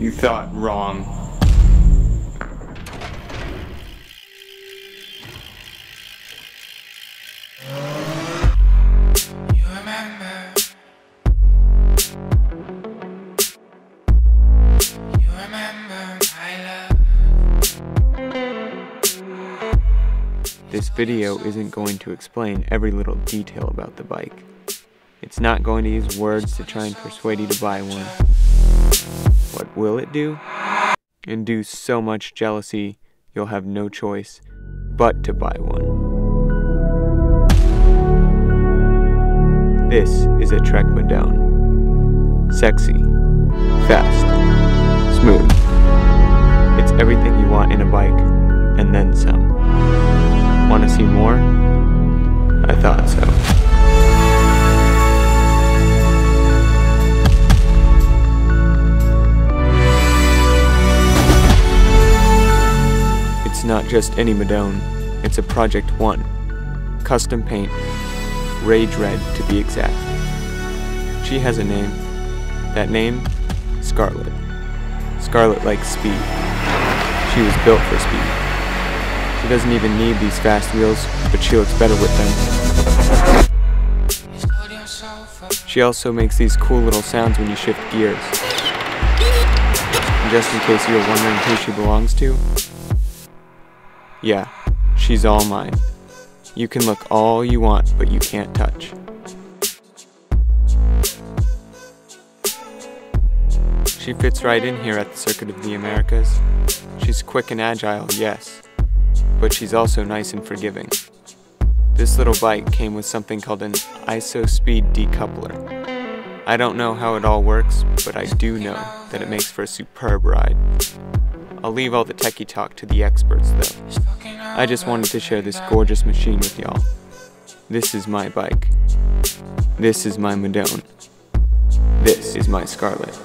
You thought wrong. This video isn't going to explain every little detail about the bike. It's not going to use words to try and persuade you to buy one. Will it do? Induce so much jealousy, you'll have no choice but to buy one. This is a Trek Madone. Sexy, fast, smooth. It's everything you want in a bike, and then some. Want to see more? I thought not just any Madone, it's a Project 1. Custom paint, Rage Red to be exact. She has a name. That name? Scarlet. Scarlet likes speed. She was built for speed. She doesn't even need these fast wheels, but she looks better with them. She also makes these cool little sounds when you shift gears. And just in case you were wondering who she belongs to, yeah, she's all mine. You can look all you want, but you can't touch. She fits right in here at the Circuit of the Americas. She's quick and agile, yes, but she's also nice and forgiving. This little bike came with something called an IsoSpeed decoupler. I don't know how it all works, but I do know that it makes for a superb ride. I'll leave all the techie talk to the experts though. I just wanted to share this gorgeous machine with y'all. This is my bike. This is my Madone. This is my Scarlet.